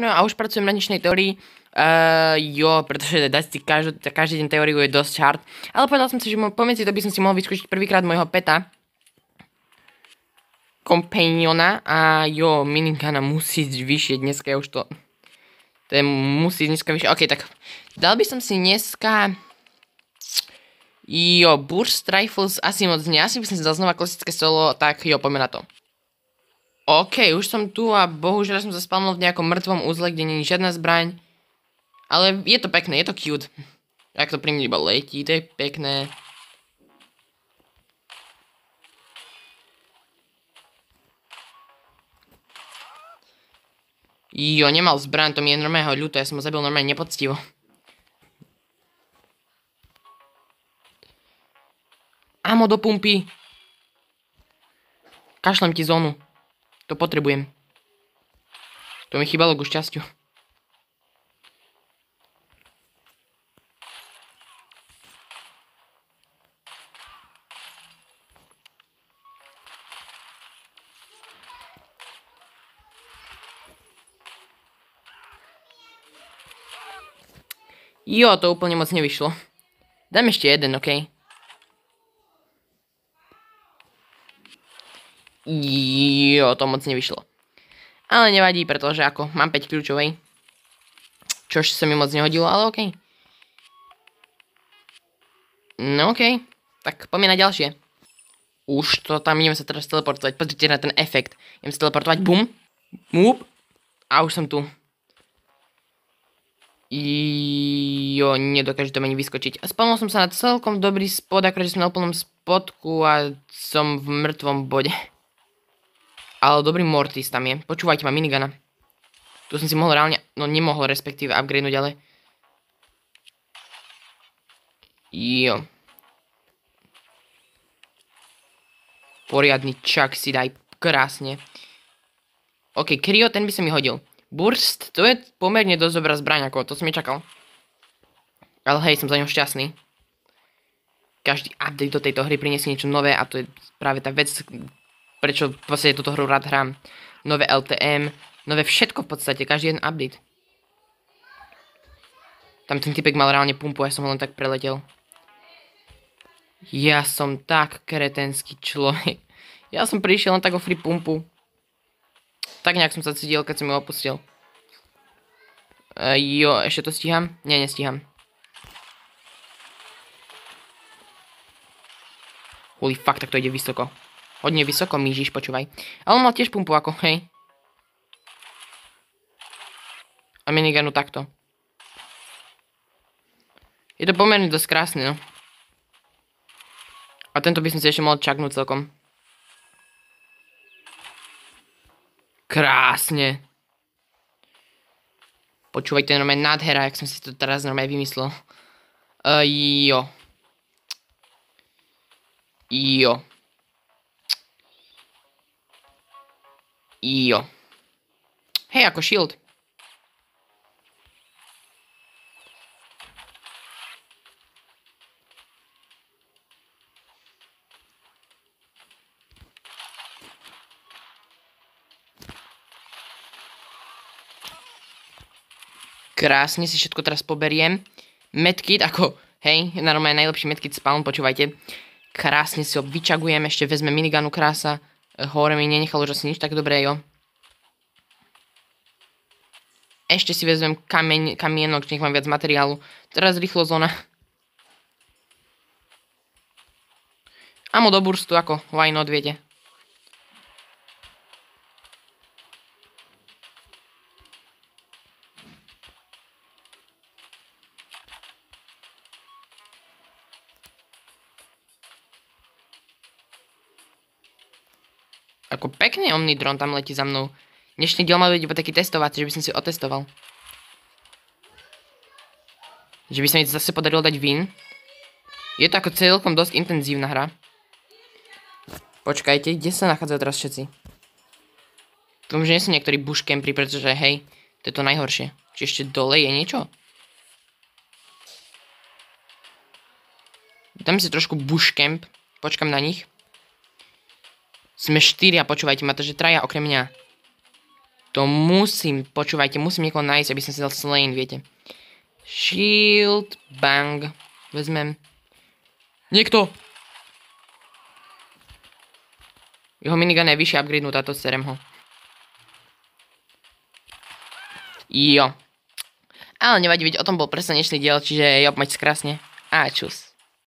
Antonio a už pracujem na dnešnej teórii. Uh, jo, pretože dať si každý, každý deň teóriu je dosť hard. Ale povedal som si, že pomedzi to by som si mohol vyskúšiť prvýkrát môjho peta. Companiona a jo, minigana musí ísť vyššie dneska, ja už to... To je, musí ísť dneska vyššie. Ok, tak dal by som si dneska... Jo, Burst Rifles asi moc nie. Asi by som si dal znova klasické solo, tak jo, poďme na to. OK, už som tu a bohužiaľ som sa spalnul v nejakom mŕtvom úzle, kde je žiadna zbraň. Ale je to pekné, je to cute. Jak to pri mne iba letí, to je pekné. Jo, nemal zbraň, to mi je normálne ľúto, ja som ho zabil normálne nepoctivo. Amo do pumpy. Kašlem ti zónu. To potrebujem. To mi chýbalo ku šťastiu. Jo, to úplne moc nevyšlo. Dám ešte jeden, okej? Okay? Jo, to moc nevyšlo. Ale nevadí, pretože ako, mám 5 kľúčovej. Čož sa mi moc nehodilo, ale okej. No okej, tak poďme na ďalšie. Už to tam ideme sa teraz teleportovať, pozrite na ten efekt. Idem sa teleportovať, bum, múb, a už som tu. Jo, nedokáže to meni vyskočiť. Spomnul som sa na celkom dobrý spod, akože som na úplnom spodku a som v mŕtvom bode. Ale dobrý Mortis tam je. Počúvajte ma, minigana. Tu som si mohol reálne, no nemohol respektíve upgradenúť, ale... Jo. Poriadny čak si daj krásne. OK, Kryo, ten by sa mi hodil. Burst, to je pomerne dosť dobrá zbraň, ako to som nečakal. Ale hej, som za ňou šťastný. Každý update do tejto hry priniesie niečo nové a to je práve tá vec, prečo vlastne túto hru rád hrám. Nové LTM, nové všetko v podstate, každý jeden update. Tam ten typek mal reálne pumpu, ja som ho len tak preletel. Ja som tak kretenský človek. Ja som prišiel len tak o free pumpu. Tak nejak som sa cítil, keď som ju opustil. Uh, jo, ešte to stíham? Nie, nestíham. Holy fuck, tak to ide vysoko. Hodne vysoko mížiš, počúvaj. Ale on mal tiež pumpu ako, hej. A miniganu takto. Je to pomerne dosť krásne, no. A tento by som si ešte mohol čaknúť celkom. Krásne. Počúvaj, to je normálne nádhera, jak som si to teraz normálne vymyslel. Uh, jo. Jo. Jo. Hej, ako shield. Krásne si všetko teraz poberiem. Medkit, ako, hej, normálne najlepší medkit spawn, počúvajte. Krásne si ho vyčagujem, ešte vezme miniganu krása. Hore mi nenechalo už asi nič tak dobré, jo. Ešte si vezmem kamienok, nech mám viac materiálu. Teraz rýchlo zóna. Amo do burstu, ako why not, viete. Ako pekne Omnidron tam letí za mnou. Dnešný diel mal byť iba taký testovací, že by som si otestoval. Že by sa mi zase podarilo dať win. Je to ako celkom dosť intenzívna hra. Počkajte, kde sa nachádzajú teraz všetci? Dúfam, že nie sú niektorí bushcampri, pretože hej, to je to najhoršie. Či ešte dole je niečo? Dám si trošku bushcamp. Počkam na nich. Sme štyria, počúvajte ma, to, že traja okrem mňa. To musím, počúvajte, musím niekoho nájsť, aby som si dal Slain, viete. Shield, bang. Vezmem. Niekto! Jeho minigun je vyššie upgradenutá, to serem ho. Jo. Ale nevadí, veď o tom bol presne dnešný diel, čiže jo, mať krásne. A čus.